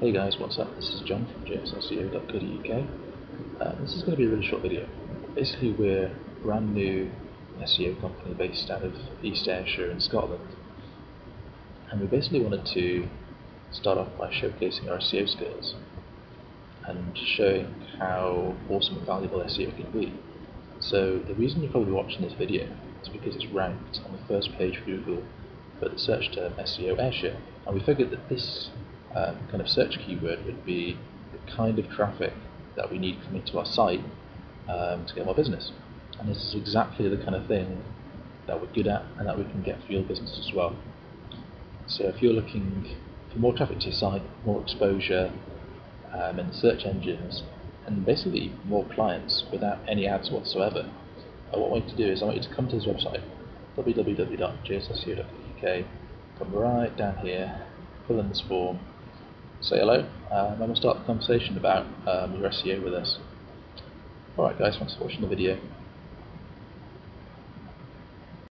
Hey guys, what's up? This is John from jsseo.co.uk. Uh, this is going to be a really short video. Basically, we're a brand new SEO company based out of East Ayrshire in Scotland, and we basically wanted to start off by showcasing our SEO skills and showing how awesome and valuable SEO can be. So the reason you're probably watching this video is because it's ranked on the first page of Google for the search term SEO Ayrshire, and we figured that this um, kind of search keyword would be the kind of traffic that we need coming to our site um, to get more business. And this is exactly the kind of thing that we're good at and that we can get for your business as well. So if you're looking for more traffic to your site, more exposure um, in the search engines, and basically more clients without any ads whatsoever, uh, what I want you to do is I want you to come to this website, www.jsseo.uk, come right down here, fill in this form, say hello, and we'll start the conversation about um, your SEO with us. Alright guys, thanks for watching the video.